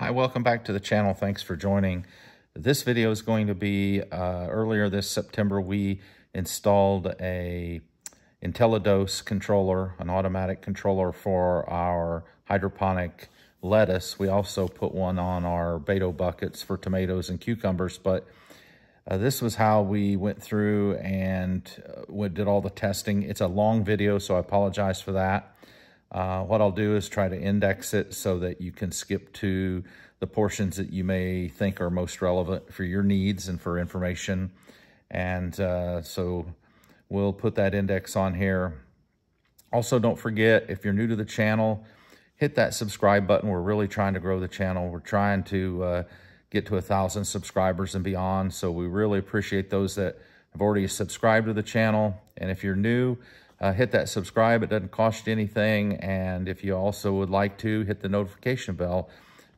Hi, welcome back to the channel. Thanks for joining. This video is going to be, uh, earlier this September, we installed a IntelliDose controller, an automatic controller for our hydroponic lettuce. We also put one on our Bato buckets for tomatoes and cucumbers, but uh, this was how we went through and uh, did all the testing. It's a long video, so I apologize for that. Uh, what I'll do is try to index it so that you can skip to the portions that you may think are most relevant for your needs and for information. And uh, so we'll put that index on here. Also, don't forget, if you're new to the channel, hit that subscribe button. We're really trying to grow the channel. We're trying to uh, get to a thousand subscribers and beyond. So we really appreciate those that have already subscribed to the channel. And if you're new, uh, hit that subscribe. It doesn't cost you anything. And if you also would like to, hit the notification bell.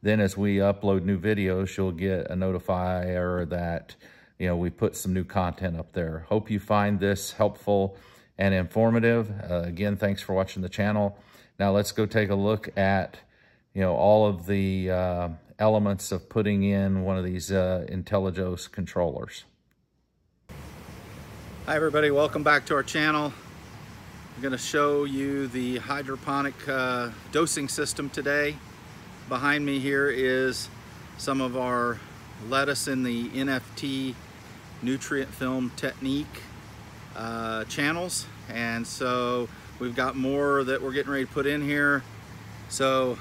Then as we upload new videos, you'll get a notifier that, you know, we put some new content up there. Hope you find this helpful and informative. Uh, again, thanks for watching the channel. Now let's go take a look at, you know, all of the uh, elements of putting in one of these uh, IntelliDose controllers. Hi everybody, welcome back to our channel. I'm going to show you the hydroponic uh, dosing system today. Behind me here is some of our lettuce in the NFT nutrient film technique uh, channels. And so we've got more that we're getting ready to put in here. So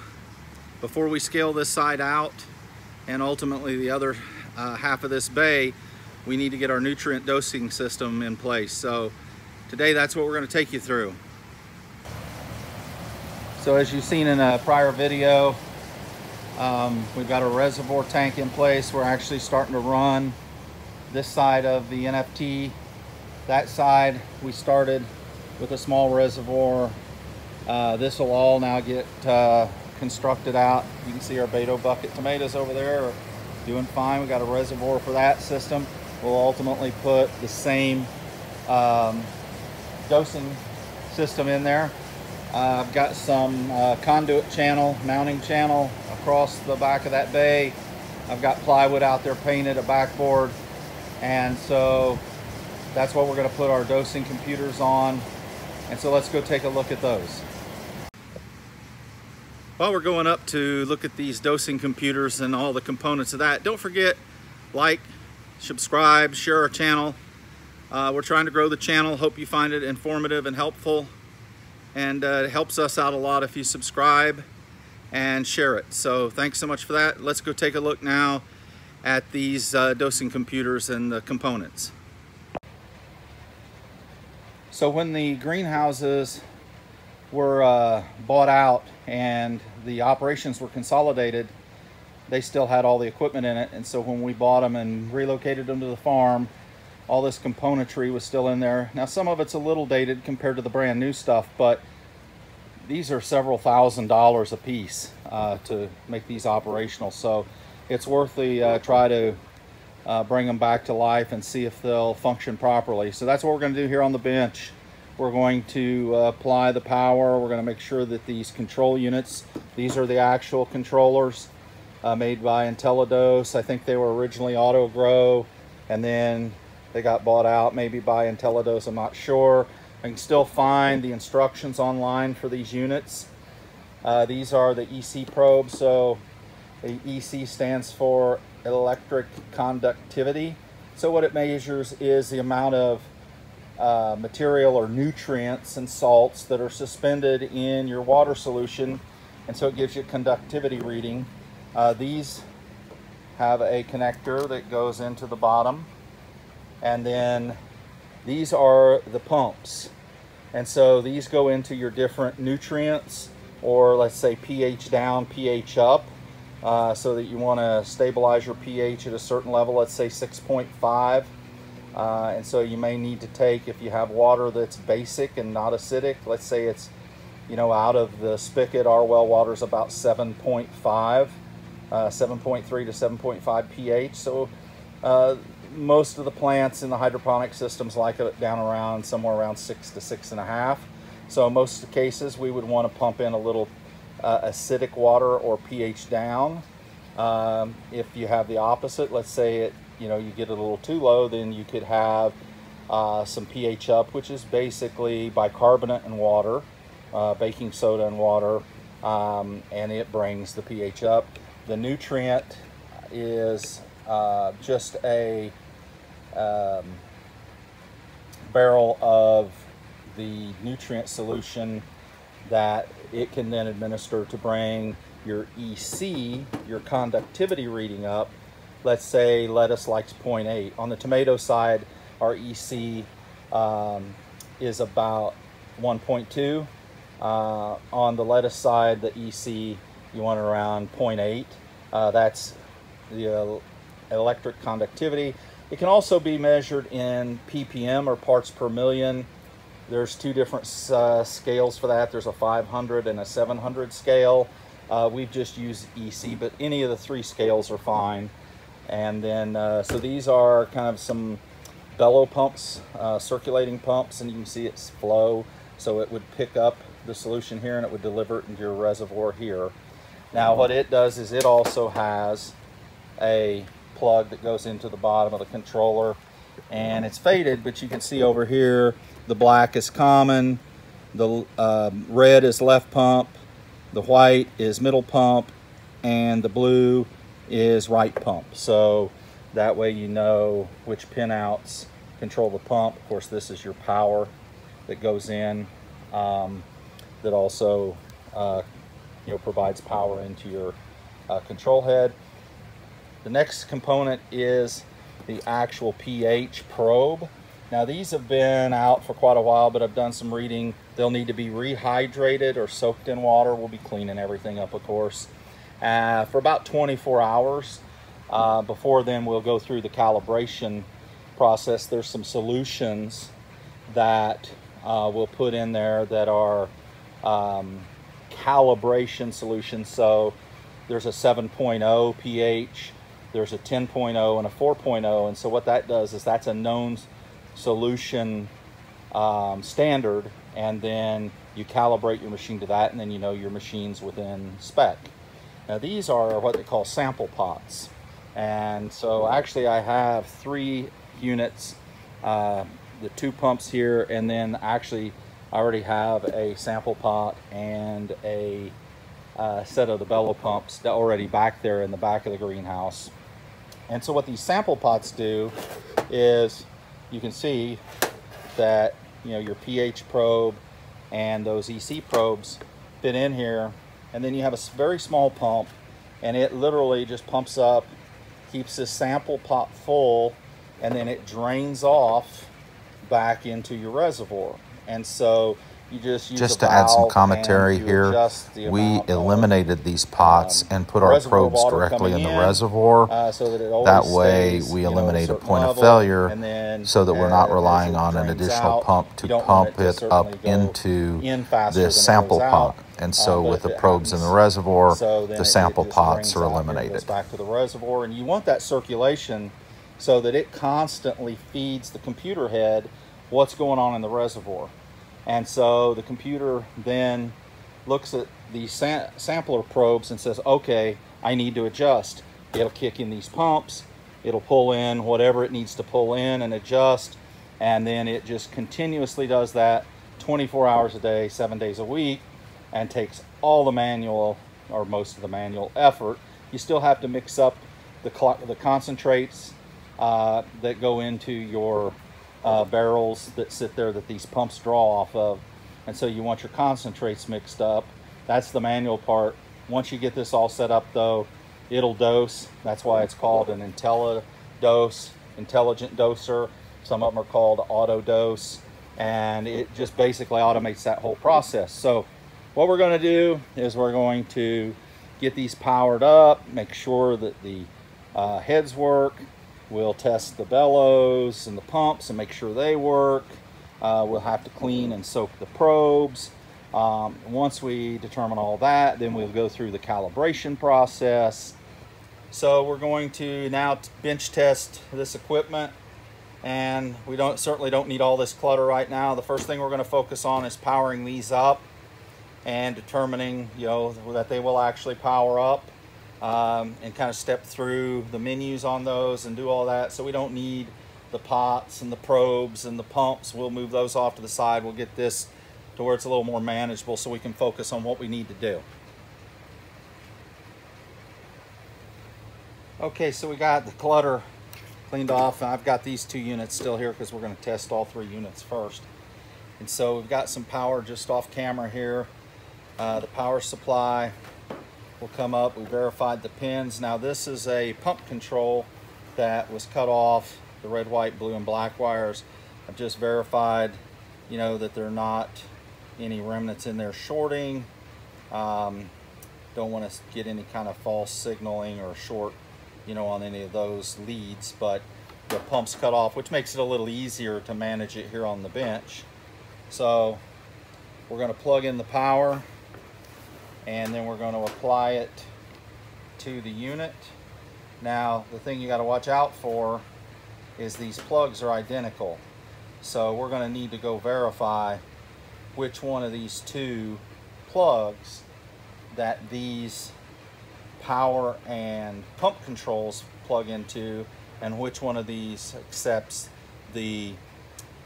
before we scale this side out and ultimately the other uh, half of this bay we need to get our nutrient dosing system in place. So Today, that's what we're gonna take you through. So as you've seen in a prior video, um, we've got a reservoir tank in place. We're actually starting to run this side of the NFT. That side, we started with a small reservoir. Uh, this will all now get uh, constructed out. You can see our Bato bucket tomatoes over there are doing fine. We've got a reservoir for that system. We'll ultimately put the same um, dosing system in there. Uh, I've got some uh, conduit channel, mounting channel across the back of that bay. I've got plywood out there painted, a backboard. And so that's what we're gonna put our dosing computers on. And so let's go take a look at those. While we're going up to look at these dosing computers and all the components of that, don't forget, like, subscribe, share our channel, uh, we're trying to grow the channel. Hope you find it informative and helpful. And uh, it helps us out a lot if you subscribe and share it. So thanks so much for that. Let's go take a look now at these uh, dosing computers and the components. So when the greenhouses were uh, bought out and the operations were consolidated, they still had all the equipment in it. And so when we bought them and relocated them to the farm, all this componentry was still in there. Now some of it's a little dated compared to the brand new stuff, but these are several thousand dollars a piece uh, to make these operational. So it's worth the uh, try to uh, bring them back to life and see if they'll function properly. So that's what we're gonna do here on the bench. We're going to uh, apply the power. We're gonna make sure that these control units, these are the actual controllers uh, made by IntelliDose. I think they were originally Autogrow and then they got bought out maybe by IntelliDose, I'm not sure. I can still find the instructions online for these units. Uh, these are the EC probes, so the EC stands for electric conductivity. So what it measures is the amount of uh, material or nutrients and salts that are suspended in your water solution, and so it gives you a conductivity reading. Uh, these have a connector that goes into the bottom and then these are the pumps. And so these go into your different nutrients or let's say pH down, pH up. Uh, so that you want to stabilize your pH at a certain level, let's say 6.5. Uh, and so you may need to take, if you have water that's basic and not acidic, let's say it's, you know, out of the spigot, our well water is about 7.5, uh, 7.3 to 7.5 pH. So uh, most of the plants in the hydroponic systems like it down around somewhere around six to six and a half. So most of the cases we would want to pump in a little uh, acidic water or pH down. Um, if you have the opposite, let's say it, you know, you get it a little too low, then you could have uh, some pH up, which is basically bicarbonate and water, uh, baking soda and water, um, and it brings the pH up. The nutrient is uh, just a um, barrel of the nutrient solution that it can then administer to bring your EC, your conductivity reading up. Let's say lettuce likes 0.8. On the tomato side, our EC um, is about 1.2. Uh, on the lettuce side, the EC, you want around 0.8. Uh, that's the uh, electric conductivity. It can also be measured in ppm or parts per million. There's two different uh, scales for that. There's a 500 and a 700 scale. Uh, we've just used EC, but any of the three scales are fine. And then, uh, so these are kind of some bellow pumps, uh, circulating pumps, and you can see it's flow. So it would pick up the solution here and it would deliver it into your reservoir here. Now what it does is it also has a plug that goes into the bottom of the controller and it's faded, but you can see over here, the black is common, the um, red is left pump, the white is middle pump, and the blue is right pump. So that way you know which pinouts control the pump. Of course, this is your power that goes in um, that also uh, you know, provides power into your uh, control head. The next component is the actual pH probe. Now these have been out for quite a while, but I've done some reading. They'll need to be rehydrated or soaked in water. We'll be cleaning everything up, of course, uh, for about 24 hours. Uh, before then, we'll go through the calibration process. There's some solutions that uh, we'll put in there that are um, calibration solutions. So there's a 7.0 pH, there's a 10.0 and a 4.0. And so what that does is that's a known solution um, standard. And then you calibrate your machine to that and then you know your machine's within spec. Now these are what they call sample pots. And so actually I have three units, uh, the two pumps here, and then actually I already have a sample pot and a uh, set of the bellow pumps that already back there in the back of the greenhouse. And so what these sample pots do is you can see that you know your pH probe and those EC probes fit in here. And then you have a very small pump and it literally just pumps up keeps this sample pot full and then it drains off back into your reservoir. And so just just to add some commentary here, we eliminated these pots um, and put our probes directly in the reservoir. Uh, so that, that, way, we eliminate know, a point of failure, then, so that we're not relying on an additional out, pump to pump it, it up into in this sample pot. And so, uh, with the probes in the reservoir, so the sample pots are eliminated. back to the reservoir, and you want that circulation so that it constantly feeds the computer head what's going on in the reservoir. And so the computer then looks at the sam sampler probes and says, okay, I need to adjust. It'll kick in these pumps, it'll pull in whatever it needs to pull in and adjust, and then it just continuously does that 24 hours a day, seven days a week, and takes all the manual or most of the manual effort. You still have to mix up the, the concentrates uh, that go into your uh, barrels that sit there that these pumps draw off of. And so you want your concentrates mixed up. That's the manual part. Once you get this all set up though, it'll dose. That's why it's called an IntelliDose, intelligent doser. Some of them are called auto dose and it just basically automates that whole process. So what we're gonna do is we're going to get these powered up, make sure that the uh, heads work, We'll test the bellows and the pumps and make sure they work. Uh, we'll have to clean and soak the probes. Um, once we determine all that, then we'll go through the calibration process. So we're going to now bench test this equipment and we don't certainly don't need all this clutter right now. The first thing we're going to focus on is powering these up and determining, you know, that they will actually power up. Um, and kind of step through the menus on those and do all that. So we don't need the pots and the probes and the pumps. We'll move those off to the side. We'll get this to where it's a little more manageable so we can focus on what we need to do. Okay, so we got the clutter cleaned off. and I've got these two units still here because we're going to test all three units first. And so we've got some power just off camera here. Uh, the power supply will come up. We verified the pins. Now this is a pump control that was cut off the red, white, blue, and black wires. I've just verified, you know, that there are not any remnants in there shorting. Um, don't want to get any kind of false signaling or short, you know, on any of those leads, but the pump's cut off, which makes it a little easier to manage it here on the bench. So we're going to plug in the power and then we're going to apply it to the unit. Now, the thing you got to watch out for is these plugs are identical. So we're going to need to go verify which one of these two plugs that these power and pump controls plug into and which one of these accepts the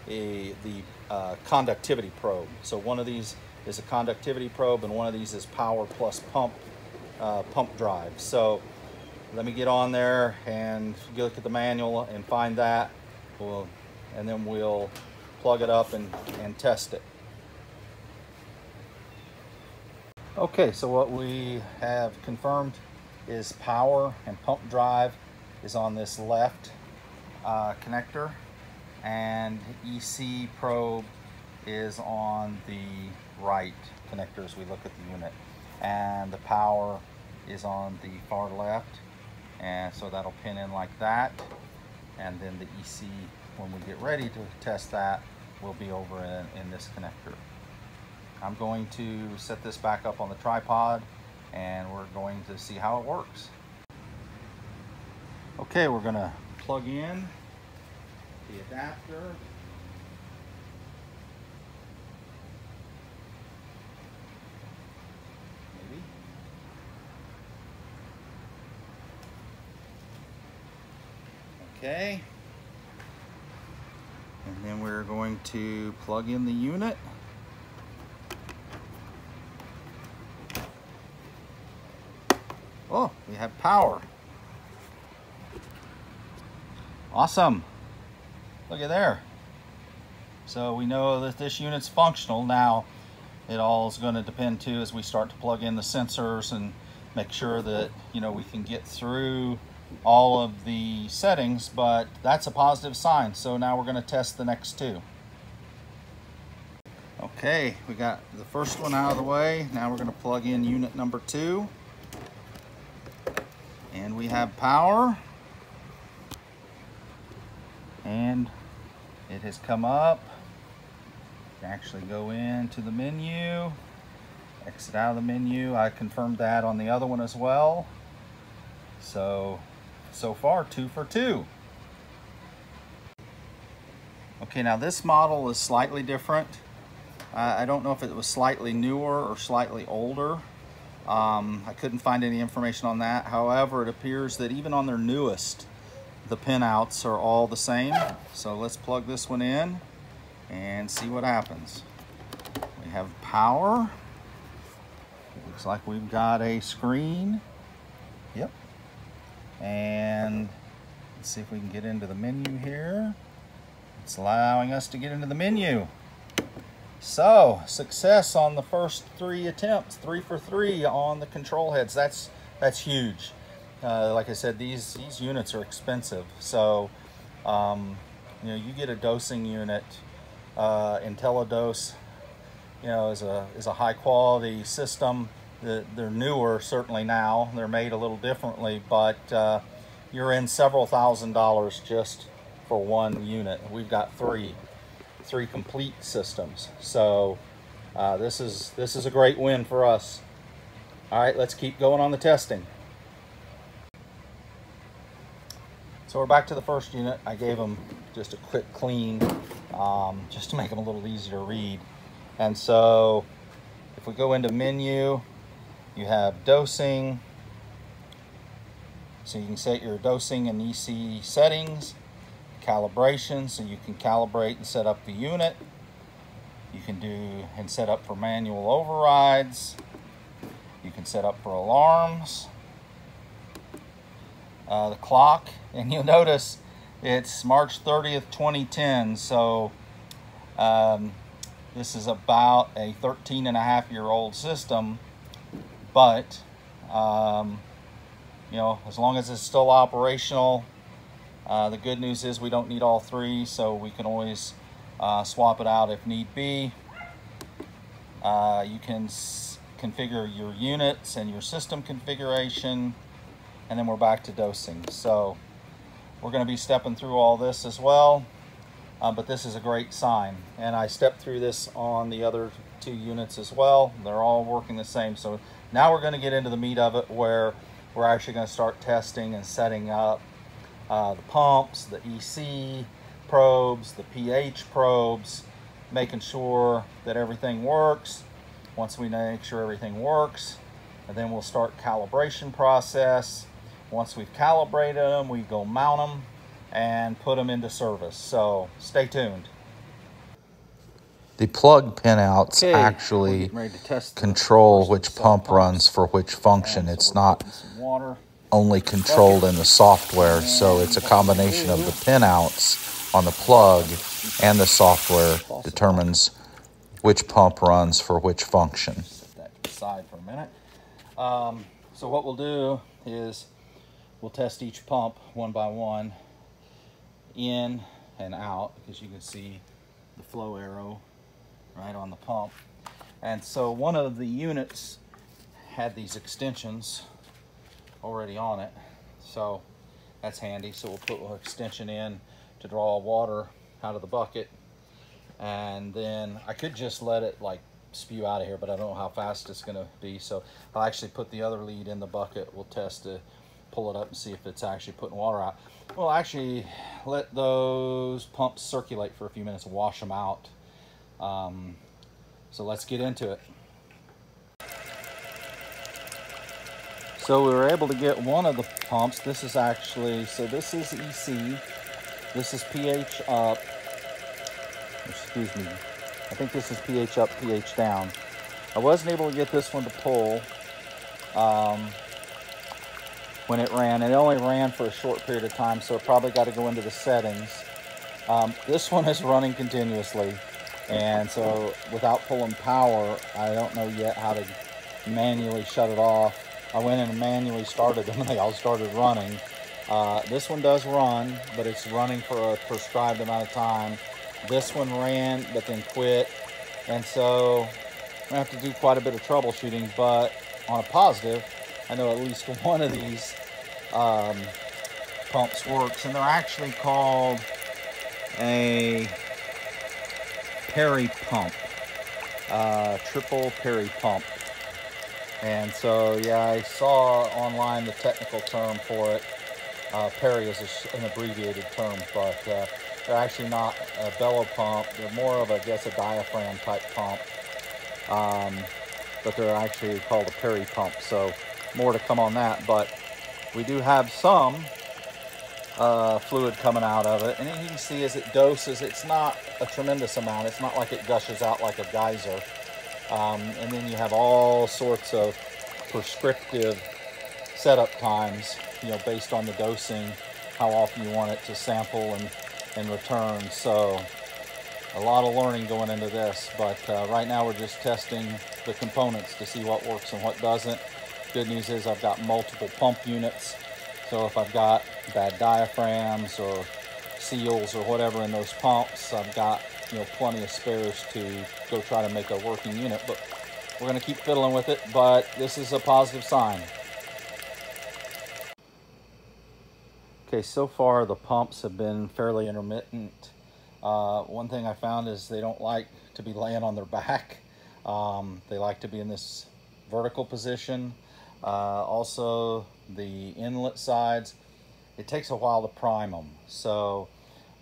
a, the uh, conductivity probe. So one of these is a conductivity probe and one of these is power plus pump uh, pump drive. So let me get on there and look at the manual and find that. We'll, and then we'll plug it up and, and test it. Okay, so what we have confirmed is power and pump drive is on this left uh, connector and EC probe is on the right connector as we look at the unit. And the power is on the far left. And so that'll pin in like that. And then the EC, when we get ready to test that, will be over in, in this connector. I'm going to set this back up on the tripod and we're going to see how it works. Okay, we're gonna plug in the adapter Okay. And then to plug in the unit. Oh, we have power. Awesome. Look at there. So we know that this unit's functional. Now, it all is going to depend too as we start to plug in the sensors and make sure that, you know, we can get through all of the settings, but that's a positive sign. So now we're going to test the next two. Okay, we got the first one out of the way. Now we're going to plug in unit number two. And we have power. And it has come up. Actually go into the menu, exit out of the menu. I confirmed that on the other one as well. So so far, two for two. Okay, now this model is slightly different. Uh, I don't know if it was slightly newer or slightly older. Um, I couldn't find any information on that. However, it appears that even on their newest, the pinouts are all the same. So let's plug this one in and see what happens. We have power. Looks like we've got a screen. Yep, and let's see if we can get into the menu here. It's allowing us to get into the menu. So, success on the first three attempts, three for three on the control heads. That's that's huge. Uh, like I said, these these units are expensive. So, um, you know, you get a dosing unit. Uh, IntelliDose, you know, is a is a high quality system they're newer certainly now. They're made a little differently, but uh, you're in several thousand dollars just for one unit. We've got three, three complete systems. So uh, this is this is a great win for us. All right, let's keep going on the testing. So we're back to the first unit. I gave them just a quick clean, um, just to make them a little easier to read. And so if we go into menu, you have dosing, So you can set your dosing and EC settings, calibration, so you can calibrate and set up the unit. You can do and set up for manual overrides. You can set up for alarms. Uh, the clock, and you'll notice it's March 30th, 2010. So um, this is about a 13 and a half year old system, but um, you know, as long as it's still operational, uh, the good news is we don't need all three, so we can always uh, swap it out if need be. Uh, you can configure your units and your system configuration, and then we're back to dosing. So we're going to be stepping through all this as well, uh, but this is a great sign. And I stepped through this on the other two units as well. They're all working the same. So now we're going to get into the meat of it where we're actually going to start testing and setting up uh, the pumps, the EC probes, the pH probes, making sure that everything works. Once we make sure everything works, and then we'll start calibration process. Once we've calibrated them, we go mount them and put them into service. So stay tuned. The plug pinouts Okay, actually we're getting ready to test the control which pump pumps. runs for which function. And It's we're not putting some water. Only controlled in the software, so it's a combination of the pinouts on the plug and the software determines which pump runs for which function. set that aside for a minute. Um, so what we'll do is we'll test each pump one by one in and out because you can see the flow arrow right on the pump. And so one of the units had these extensions already on it. So that's handy. So we'll put an extension in to draw water out of the bucket. And then I could just let it like spew out of here, but I don't know how fast it's gonna be. So I'll actually put the other lead in the bucket. We'll test to pull it up and see if it's actually putting water out. We'll actually let those pumps circulate for a few minutes wash them out. Um, so let's get into it. So we were able to get one of the pumps. This is actually, so this is EC. This is pH up. Excuse me. I think this is pH up, pH down. I wasn't able to get this one to pull um, when it ran. It only ran for a short period of time, so it probably got to go into the settings. Um, this one is running continuously, and so without pulling power, I don't know yet how to manually shut it off. I went in and manually started them, and they all started running. Uh, this one does run, but it's running for a prescribed amount of time. This one ran, but then quit, and so I have to do quite a bit of troubleshooting. But on a positive, I know at least one of these um, pumps works, and they're actually called a peri pump, uh, triple peri pump. And so, yeah, I saw online the technical term for it. Uh, peri is a an abbreviated term, but uh, they're actually not a bellow pump. They're more of, I guess, a diaphragm type pump. Um, but they're actually called a peri pump. So more to come on that. But we do have some uh, fluid coming out of it. And you can see as it doses, it's not a tremendous amount. It's not like it gushes out like a geyser. Um, and then you have all sorts of prescriptive setup times, you know, based on the dosing, how often you want it to sample and, and return. So a lot of learning going into this, but uh, right now we're just testing the components to see what works and what doesn't. Good news is I've got multiple pump units. So if I've got bad diaphragms or seals or whatever in those pumps, I've got you know plenty of spares to go try to make a working unit. But we're going to keep fiddling with it. But this is a positive sign. Okay, so far the pumps have been fairly intermittent. Uh, one thing I found is they don't like to be laying on their back. Um, they like to be in this vertical position. Uh, also, the inlet sides, it takes a while to prime them. So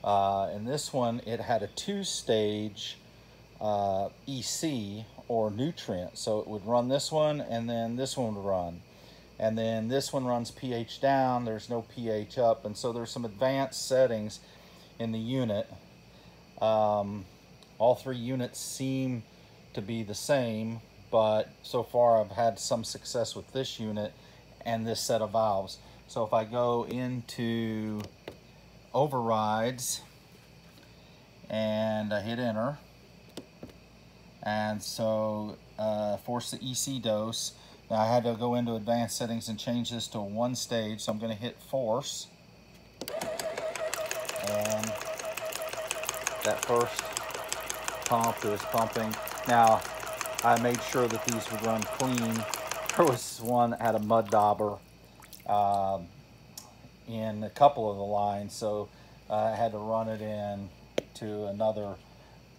uh, in this one, it had a two-stage uh, EC or nutrient. So it would run this one and then this one would run. And then this one runs pH down, there's no pH up. And so there's some advanced settings in the unit. Um, all three units seem to be the same, but so far I've had some success with this unit and this set of valves. So if I go into overrides and I hit enter, and so uh, force the EC dose. Now I had to go into advanced settings and change this to one stage, so I'm going to hit force. And that first pump is pumping. Now I made sure that these would run clean. There was one that had a mud dauber uh, in a couple of the lines, so uh, I had to run it in to another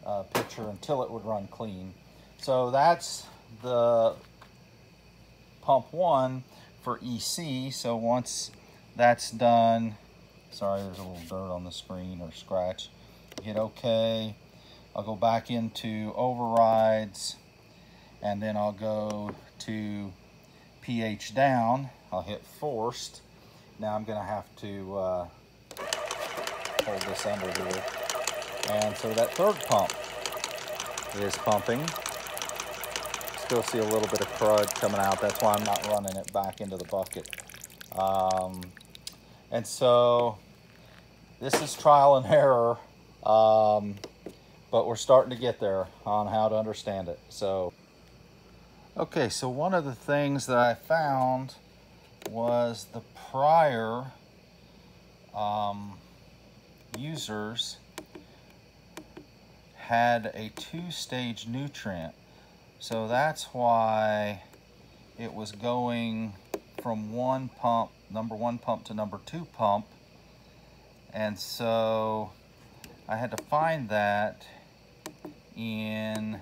uh, pitcher until it would run clean. So that's the pump one for EC. So once that's done, sorry, there's a little dirt on the screen or scratch. Hit OK. I'll go back into overrides and then I'll go to pH down. I'll hit forced. Now I'm gonna have to uh, hold this under here. And so that third pump is pumping. Still see a little bit of crud coming out. That's why I'm not running it back into the bucket. Um, and so this is trial and error, um, but we're starting to get there on how to understand it. So, okay, so one of the things that I found was the prior um, users had a two-stage nutrient. So that's why it was going from one pump, number one pump to number two pump. And so I had to find that in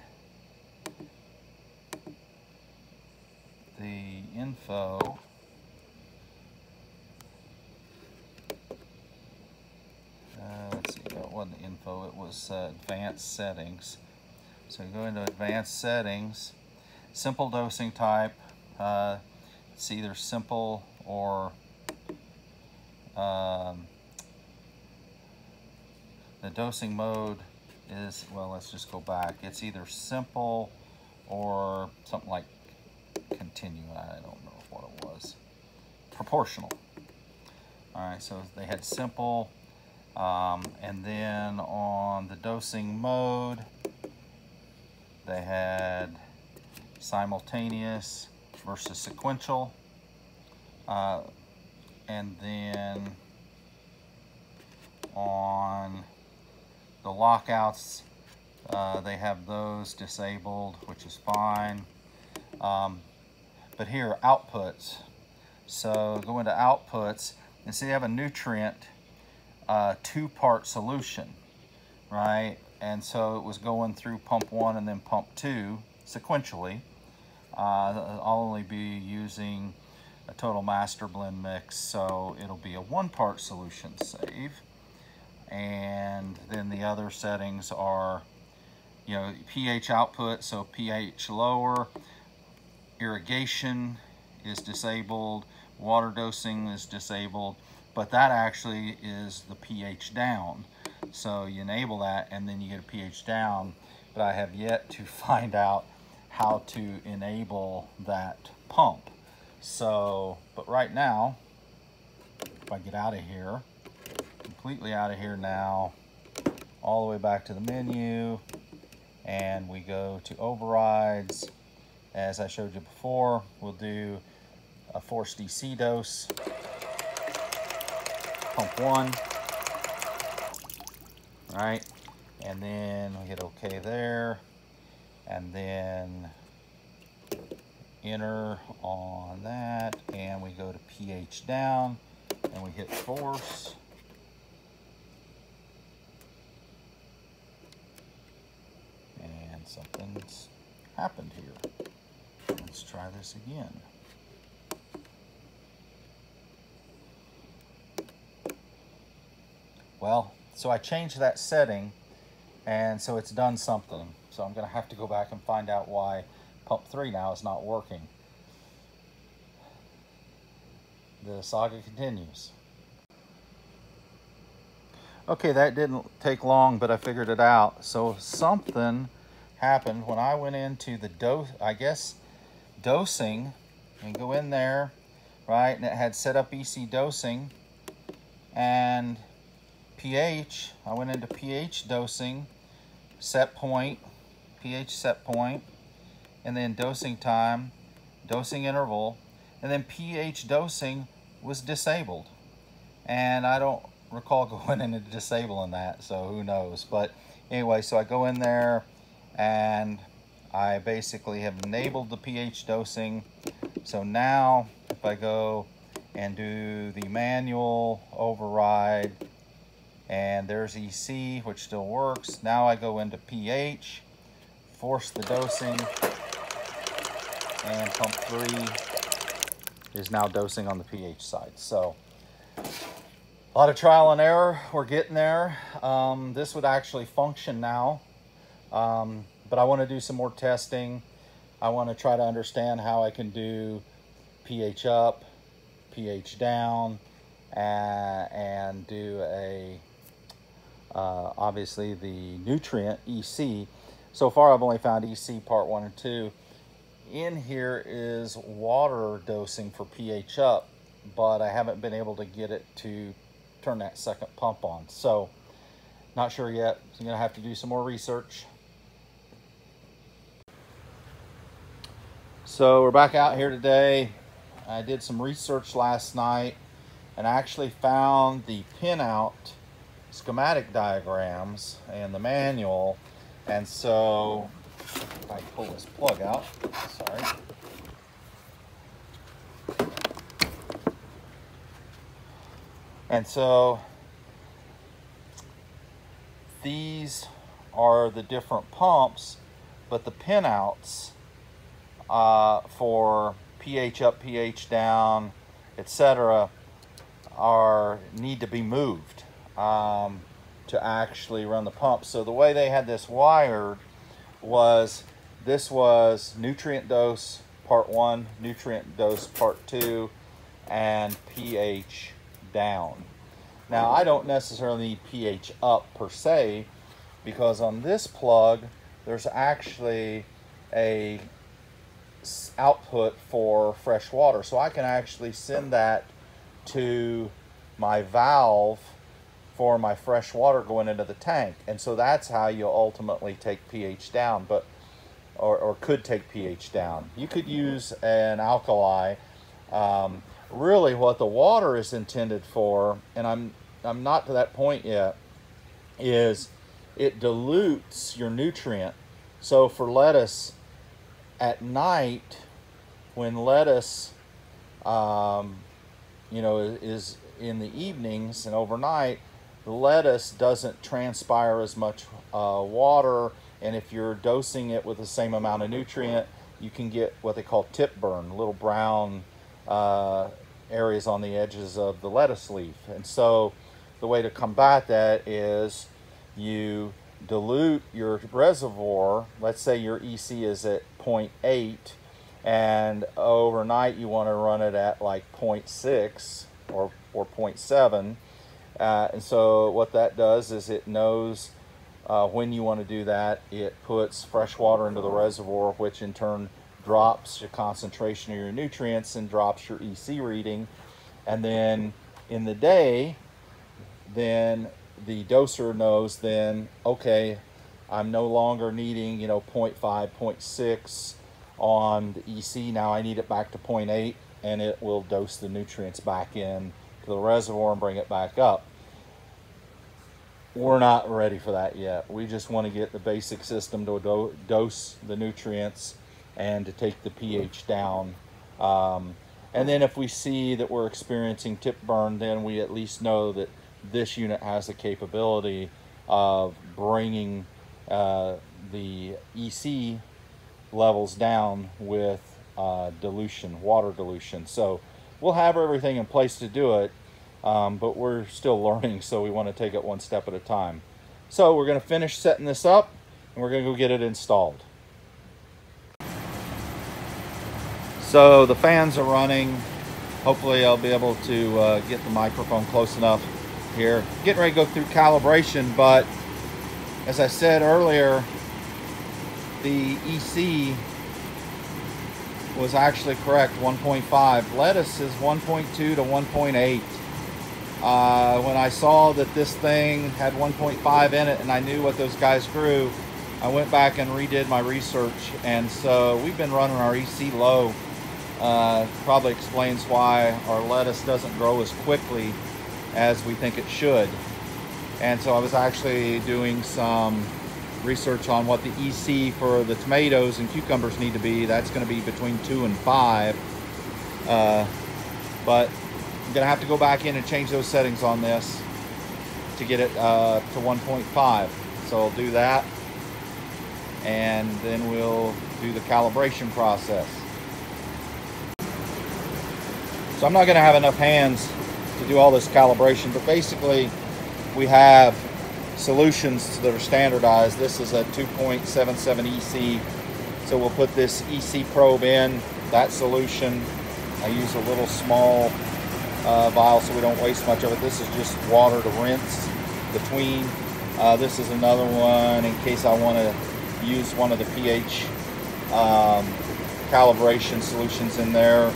the info. Wasn't info, it was uh, advanced settings. So go into advanced settings, simple dosing type, uh, it's either simple or um, the dosing mode is, well, let's just go back. It's either simple or something like continue. I don't know what it was. Proportional. All right, so they had simple, um, and then on the dosing mode, they had simultaneous versus sequential. Uh, and then on the lockouts, uh, they have those disabled, which is fine. Um, but here, outputs. So go into outputs and see they have a nutrient two-part solution, right? And so it was going through pump one and then pump two sequentially. Uh, I'll only be using a total master blend mix, so it'll be a one-part solution save. And then the other settings are, you know, pH output, so pH lower, irrigation is disabled, water dosing is disabled, but that actually is the pH down. So you enable that and then you get a pH down, but I have yet to find out how to enable that pump. So, but right now, if I get out of here, completely out of here now, all the way back to the menu, and we go to overrides. As I showed you before, we'll do a forced DC dose pump one. right? And then we hit OK there. And then enter on that. And we go to pH down. And we hit force. And something's happened here. Let's try this again. Well, so I changed that setting and so it's done something. So I'm gonna have to go back and find out why pump three now is not working. the saga continues. Okay, that didn't take long, but I figured it out. So something happened when I went into the dose, I guess, dosing, and go in there, right, and it had set up EC dosing, and pH, I went into pH dosing, set point, pH set point, and then dosing time, dosing interval, and then pH dosing was disabled. And I don't recall going into disabling that, so who knows. But anyway, so I go in there and I basically have enabled the pH dosing. So now if I go and do the manual override and there's EC, which still works. Now I go into pH, force the dosing, and pump three is now dosing on the pH side. So a lot of trial and error. We're getting there. Um, this would actually function now, um, but I want to do some more testing. I want to try to understand how I can do pH up, pH down, and, and do a uh, obviously the nutrient EC. So far I've only found EC part one and two. In here is water dosing for pH up, but I haven't been able to get it to turn that second pump on. So not sure yet. So I'm gonna have to do some more research. So we're back out here today. I did some research last night and I actually found the pinout schematic diagrams and the manual. And so, if I pull this plug out, sorry. And so, these are the different pumps, but the pinouts uh, for pH up, pH down, etc., are need to be moved um, to actually run the pump. So the way they had this wired was this was nutrient dose part one, nutrient dose part two, and pH down. Now I don't necessarily need pH up per se because on this plug there's actually a output for fresh water. So I can actually send that to my valve for my fresh water going into the tank. And so that's how you ultimately take pH down, but or, or could take pH down. You could use an alkali. Um, really what the water is intended for, and I'm, I'm not to that point yet, is it dilutes your nutrient. So for lettuce, at night, when lettuce, um, you know, is in the evenings and overnight, lettuce doesn't transpire as much uh, water, and if you're dosing it with the same amount of nutrient, you can get what they call tip burn, little brown uh, areas on the edges of the lettuce leaf. And so the way to combat that is you dilute your reservoir. Let's say your EC is at 0.8 and overnight you want to run it at like 0.6 or, or 0.7 uh, and so what that does is it knows uh, when you want to do that. It puts fresh water into the reservoir, which in turn drops your concentration of your nutrients and drops your EC reading. And then in the day, then the doser knows then, okay, I'm no longer needing, you know, 0.5, 0.6 on the EC. Now I need it back to 0.8 and it will dose the nutrients back in to the reservoir and bring it back up we're not ready for that yet. We just want to get the basic system to do dose the nutrients and to take the pH down. Um, and then if we see that we're experiencing tip burn, then we at least know that this unit has the capability of bringing uh, the EC levels down with uh, dilution, water dilution. So we'll have everything in place to do it. Um, but we're still learning, so we want to take it one step at a time. So we're going to finish setting this up, and we're going to go get it installed. So the fans are running. hopefully I'll be able to uh, get the microphone close enough here. Getting ready to go through calibration, but as I said earlier, the EC was actually correct, 1.5. Lettuce is 1.2 to 1.8. Uh, when I saw that this thing had 1.5 in it and I knew what those guys grew, I went back and redid my research. And so we've been running our EC low. Uh, probably explains why our lettuce doesn't grow as quickly as we think it should. And so I was actually doing some research on what the EC for the tomatoes and cucumbers need to be. That's going to be between two and five. Uh, but I'm to have to go back in and change those settings on this to get it uh, to 1.5. So I'll do that and then we'll do the calibration process. So I'm not to have enough hands to do all this calibration, but basically we have solutions that are standardized. This is a 2.77 EC. So we'll put this EC probe in, that solution. I use a little small uh, vial so we don't waste much of it. This is just water to rinse between. Uh, this is another one in case I want to use one of the pH um, calibration solutions in there.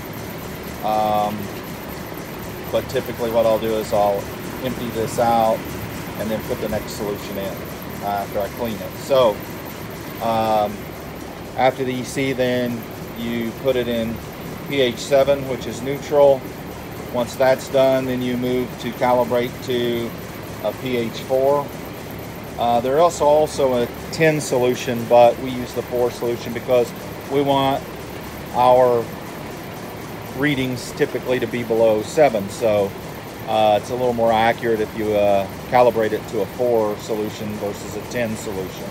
Um, but typically what I'll do is I'll empty this out and then put the next solution in after I clean it. So um, after the EC then you put it in pH 7 which is neutral. Once that's done then you move to calibrate to a pH 4. Uh, there is also a 10 solution but we use the 4 solution because we want our readings typically to be below 7 so uh, it's a little more accurate if you uh, calibrate it to a 4 solution versus a 10 solution.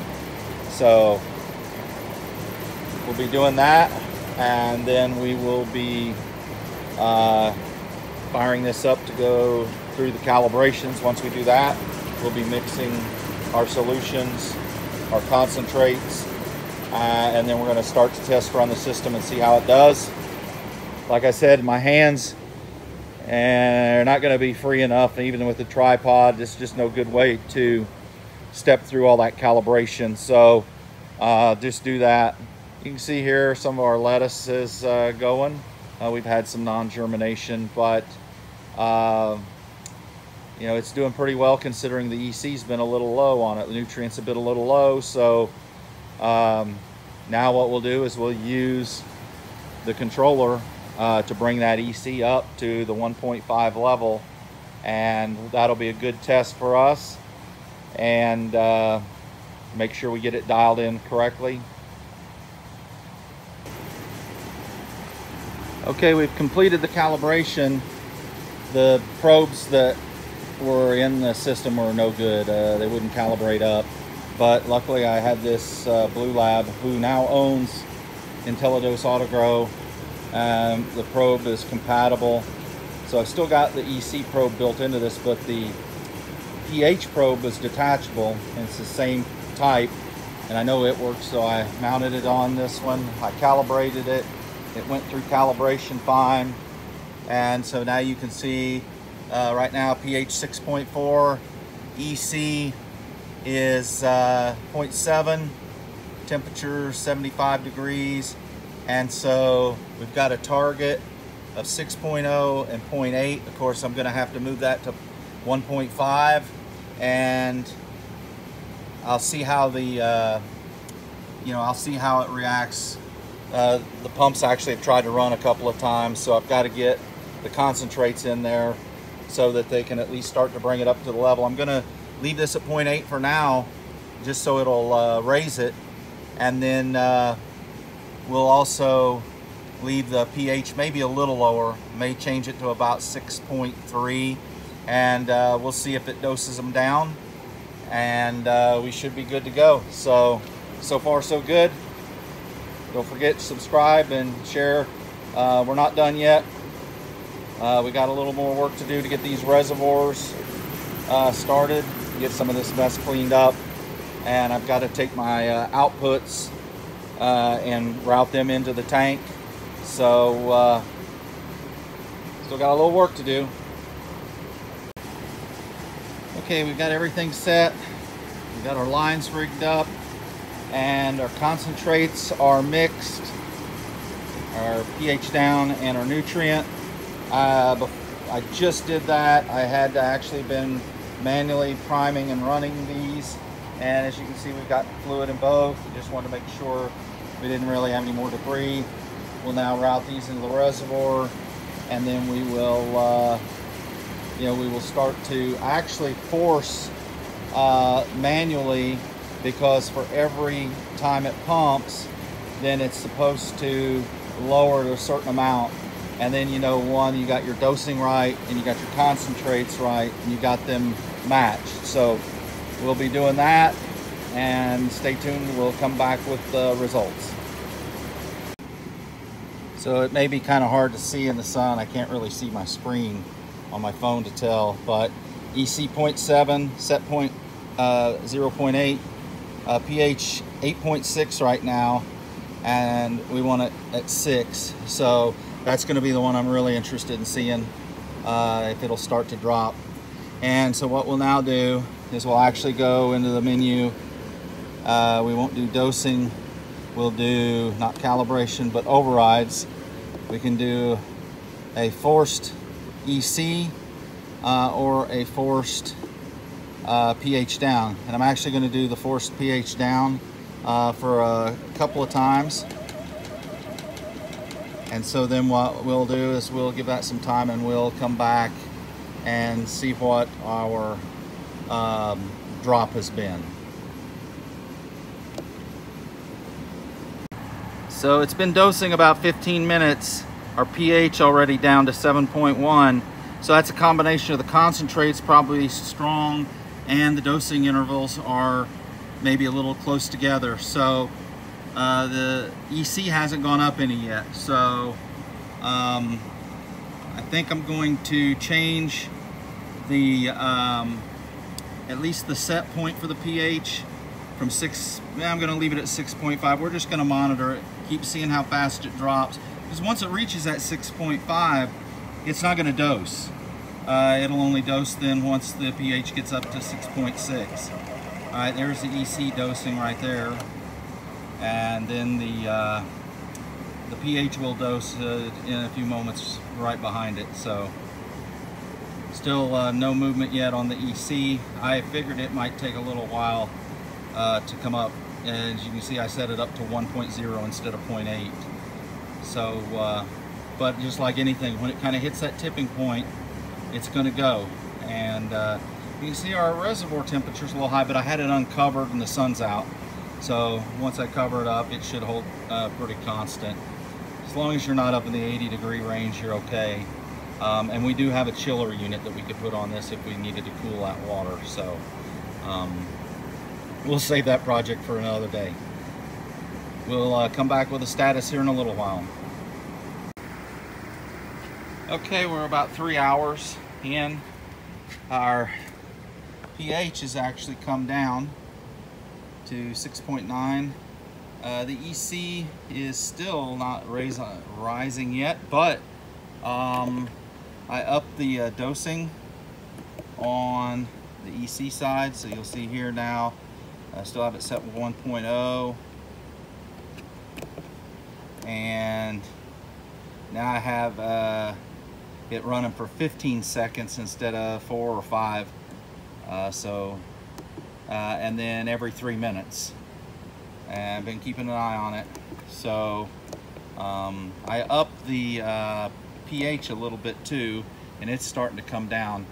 So we'll be doing that and then we will be uh, firing this up to go through the calibrations. Once we do that, we'll be mixing our solutions, our concentrates, uh, and then we're going to start to test run the system and see how it does. Like I said, my hands and they're not going to be free enough even with the tripod it's just no good way to step through all that calibration so uh, just do that you can see here some of our lettuce is uh, going uh, we've had some non-germination but uh, you know it's doing pretty well considering the EC's been a little low on it the nutrients have been a little low so um, now what we'll do is we'll use the controller uh, to bring that EC up to the 1.5 level and that'll be a good test for us and uh, make sure we get it dialed in correctly. Okay, we've completed the calibration. The probes that were in the system were no good. Uh, they wouldn't calibrate up. But luckily I had this uh, Bluelab who now owns IntelliDose Autogrow um, the probe is compatible. So I've still got the EC probe built into this, but the pH probe is detachable and it's the same type. And I know it works, so I mounted it on this one. I calibrated it. It went through calibration fine. And so now you can see uh, right now pH 6.4, EC is uh, 0.7, temperature 75 degrees, and so we've got a target of 6.0 and 0.8. Of course, I'm gonna have to move that to 1.5 and I'll see how the, uh, you know, I'll see how it reacts. Uh, the pumps actually have tried to run a couple of times, so I've got to get the concentrates in there so that they can at least start to bring it up to the level. I'm gonna leave this at 0.8 for now, just so it'll uh, raise it. And then uh, We'll also leave the pH maybe a little lower, may change it to about 6.3 and uh, we'll see if it doses them down and uh, we should be good to go. So, so far so good. Don't forget to subscribe and share. Uh, we're not done yet. Uh, we got a little more work to do to get these reservoirs uh, started, get some of this mess cleaned up. And I've got to take my uh, outputs uh, and route them into the tank. So uh, Still got a little work to do. Okay, we've got everything set. We've got our lines rigged up and our concentrates are mixed, our pH down and our nutrient. Uh, I just did that. I had actually been manually priming and running these. And as you can see, we've got fluid in both. We just wanted to make sure we didn't really have any more debris. We'll now route these into the reservoir and then we will, uh, you know, we will start to actually force uh, manually because for every time it pumps, then it's supposed to lower to a certain amount. And then, you know, one, you got your dosing right and you got your concentrates right and you got them matched. So we'll be doing that and stay tuned. We'll come back with the results. So it may be kind of hard to see in the sun. I can't really see my screen on my phone to tell, but EC 0.7, set point uh, 0.8, uh, pH 8.6 right now, and we want it at six. So that's gonna be the one I'm really interested in seeing uh, if it'll start to drop. And so what we'll now do is we'll actually go into the menu. Uh, we won't do dosing. We'll do not calibration, but overrides. We can do a forced EC uh, or a forced uh, pH down. And I'm actually going to do the forced pH down uh, for a couple of times. And so then what we'll do is we'll give that some time and we'll come back and see what our um, drop has been. So it's been dosing about 15 minutes. Our pH already down to 7.1. So that's a combination of the concentrates probably strong and the dosing intervals are maybe a little close together. So uh, the EC hasn't gone up any yet. So um, I think I'm going to change the, um, at least the set point for the pH from six, I'm gonna leave it at 6.5. We're just gonna monitor it, keep seeing how fast it drops. Because once it reaches that 6.5, it's not gonna dose. Uh, it'll only dose then once the pH gets up to 6.6. All right, there's the EC dosing right there. And then the, uh, the pH will dose uh, in a few moments right behind it. So still uh, no movement yet on the EC. I figured it might take a little while uh, to come up. As you can see, I set it up to 1.0 instead of 0.8. So, uh, but just like anything, when it kind of hits that tipping point, it's going to go. And uh, you can see our reservoir temperature is a little high, but I had it uncovered and the sun's out. So once I cover it up, it should hold uh, pretty constant. As long as you're not up in the 80 degree range, you're okay. Um, and we do have a chiller unit that we could put on this if we needed to cool that water. So um, we'll save that project for another day. We'll uh, come back with a status here in a little while. Okay, we're about three hours in. Our pH has actually come down to 6.9. Uh, the EC is still not raise, uh, rising yet, but um, I upped the uh, dosing on the EC side. So you'll see here now, I still have it set with 1.0. And now I have uh, it running for 15 seconds instead of four or five. Uh, so, and then every three minutes. And I've been keeping an eye on it. So um, I upped the uh, pH a little bit too, and it's starting to come down.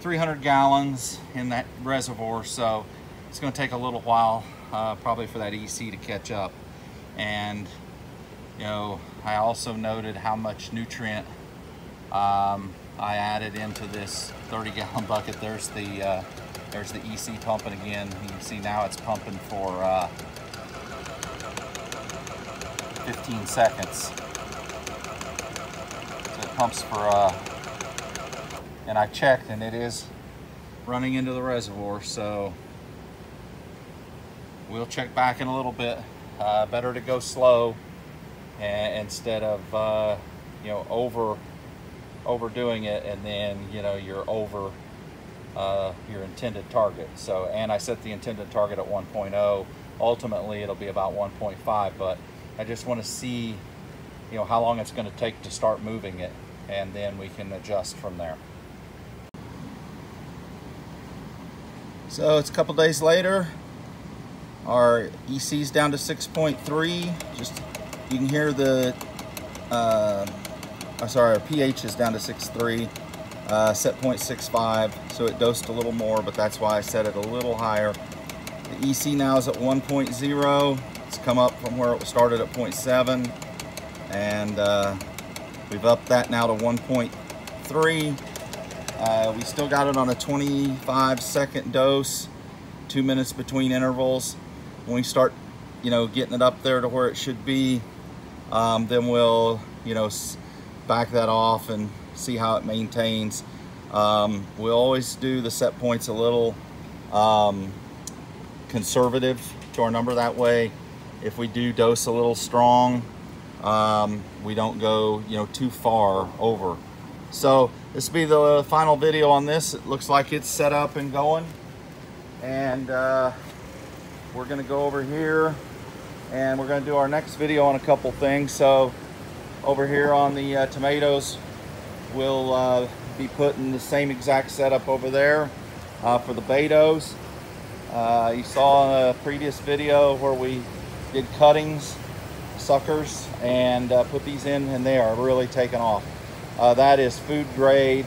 300 gallons in that reservoir, so it's gonna take a little while, uh, probably for that EC to catch up. And, you know, I also noted how much nutrient um, I added into this 30 gallon bucket. There's the, uh, there's the EC pumping again. You can see now it's pumping for uh, 15 seconds. So it pumps for, uh, and I checked and it is running into the reservoir. So we'll check back in a little bit. Uh, better to go slow instead of, uh, you know, over overdoing it and then you know you're over uh, your intended target. So, and I set the intended target at 1.0. Ultimately, it'll be about 1.5, but I just want to see, you know, how long it's going to take to start moving it, and then we can adjust from there. So it's a couple days later. Our EC's down to 6.3. Just you can hear the. Uh, I'm sorry, our pH is down to 6.3 uh, set point 6.5 so it dosed a little more but that's why I set it a little higher. The EC now is at 1.0 it's come up from where it started at 0.7 and uh, we've upped that now to 1.3 uh, we still got it on a 25 second dose two minutes between intervals. When we start you know getting it up there to where it should be um, then we'll you know back that off and see how it maintains. Um, we always do the set points a little um, conservative to our number that way. If we do dose a little strong, um, we don't go you know too far over. So this will be the final video on this. It looks like it's set up and going. And uh, we're gonna go over here and we're gonna do our next video on a couple things. So over here on the uh, tomatoes, we'll uh, be putting the same exact setup over there uh, for the Batos. Uh, you saw in a previous video where we did cuttings, suckers, and uh, put these in and they are really taking off. Uh, that is food grade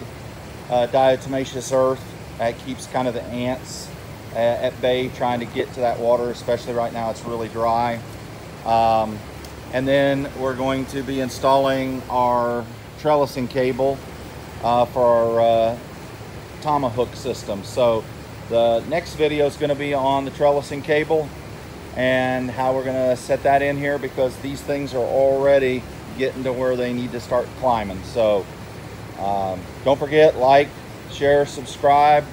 uh, diatomaceous earth. That keeps kind of the ants at bay trying to get to that water, especially right now it's really dry. Um, and then we're going to be installing our trellising cable uh, for our uh, tomahawk system. So the next video is going to be on the trellising cable and how we're going to set that in here because these things are already getting to where they need to start climbing. So um, don't forget, like, share, subscribe,